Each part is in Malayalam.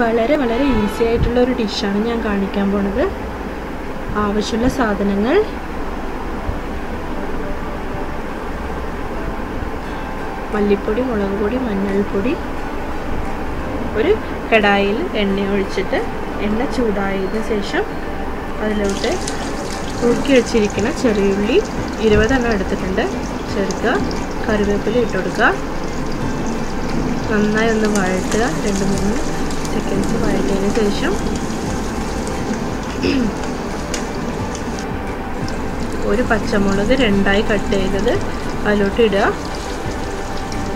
വളരെ വളരെ ഈസി ആയിട്ടുള്ള ഒരു ഡിഷാണ് ഞാൻ കാണിക്കാൻ പോണത്. ആവശ്യമുള്ള സാധനങ്ങൾ. മല്ലിപ്പൊടി മുളക് പൊടി മഞ്ഞൾപ്പൊടി. ഒരു കടായിൽ എണ്ണ ഒഴിച്ചിട്ട് എണ്ണ ചൂടായതിനു ശേഷം അതിലോട്ട് നുറുക്കി വെച്ചിരിക്കുന്ന ചെറിയുള്ളി ഇരുപതെണ്ണം എടുത്തിട്ടുണ്ട്. ചേർക്കുക. കറിവേപ്പില ഇട്ടുകൊടുക്കുക നന്നായി ഒന്ന് വഴറ്റുക. രണ്ട് മൂന്ന് സെക്കൻഡ്സ് വഴറ്റിയതിന് ശേഷം ഒരു പച്ചമുളക് രണ്ടായി കട്ട് ചെയ്തത്. അതിലോട്ട് ഇടുക.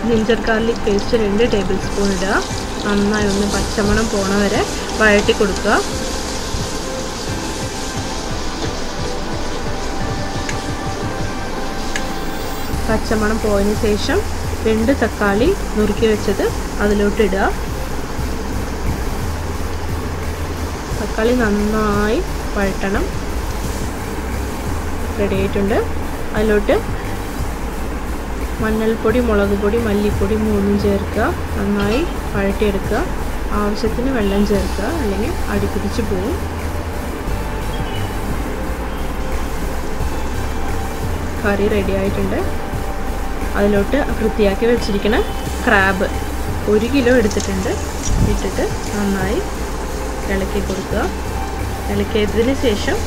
ജിഞ്ചർ ഗാർലിക് പേസ്റ്റ് രണ്ട് ടേബിൾ സ്പൂൺ ഇടുക. നന്നായി ഒന്ന് പച്ചമണം പോണ വരെ വഴറ്റി കൊടുക്കുക. പച്ചമണം പോയതിന് ശേഷം രണ്ട് തക്കാളി നുറുക്കി വെച്ചത് അതിലോട്ട് ഇടുക. തക്കാളി നന്നായി വഴട്ടണം റെഡി ആയിട്ടുണ്ട്. അതിലോട്ട് മഞ്ഞൾപ്പൊടി മുളക് പൊടി മല്ലിപ്പൊടി മൂന്നും ചേർക്കുക. നന്നായി വഴറ്റിയെടുക്കുക. ആവശ്യത്തിന് വെള്ളം ചേർക്കുക. അല്ലെങ്കിൽ അടിപിടിച്ച് പോവും. കറി റെഡി ആയിട്ടുണ്ട്. അതിലോട്ട് വൃത്തിയാക്കി വെച്ചിരിക്കുന്ന ക്രാബ് ഒരു കിലോ എടുത്തിട്ടുണ്ട്. ഇട്ടിട്ട് നന്നായി ഇളക്കി കൊടുക്കുക. ഇളക്കിയതിന് ശേഷം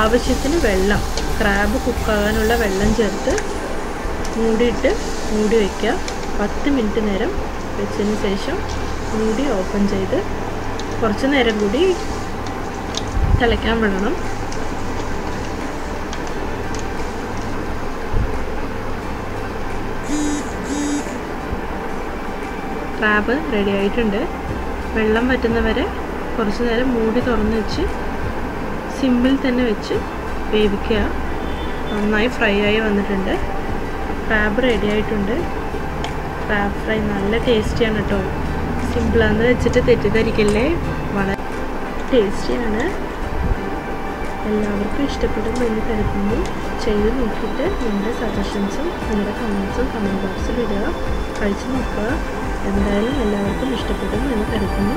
ആവശ്യത്തിന് വെള്ളം ക്രാബ് കുക്കാകാനുള്ള വെള്ളം ചേർത്ത് മൂടിയിട്ട് മൂടി വയ്ക്കുക. പത്ത് മിനിറ്റ് നേരം വെച്ചതിന് ശേഷം മൂടി ഓപ്പൺ ചെയ്ത് കുറച്ച് നേരം കൂടി തിളയ്ക്കാൻ വിടണം. ക്രാബ് റെഡി ആയിട്ടുണ്ട്. വെള്ളം വറ്റുന്നവരെ കുറച്ച് നേരം മൂടി തുറന്ന് വെച്ച് സിമ്പിൾ തന്നെ വെച്ച് വേവിക്കുക. നന്നായി ഫ്രൈ ആയി വന്നിട്ടുണ്ട്. ക്രാബ് റെഡി ആയിട്ടുണ്ട്. ക്രാബ് ഫ്രൈ നല്ല ടേസ്റ്റിയാണ് കേട്ടോ സിമ്പിളാന്ന് വെച്ചിട്ട് തെറ്റിദ്ധരിക്കല്ലേ? വളരെ ടേസ്റ്റിയാണ് എല്ലാവർക്കും ഇഷ്ടപ്പെടും എന്ന് കരുതുന്നു. ചെയ്ത് നോക്കിയിട്ട് നിങ്ങളുടെ സജഷൻസും നിങ്ങളുടെ കമൻസും കമന്റ് ബോക്സിൽ ഇടുക. കഴിച്ച് നോക്കുക. എന്തായാലും എല്ലാവർക്കും ഇഷ്ടപ്പെടും എന്ന് കരുതുന്നു.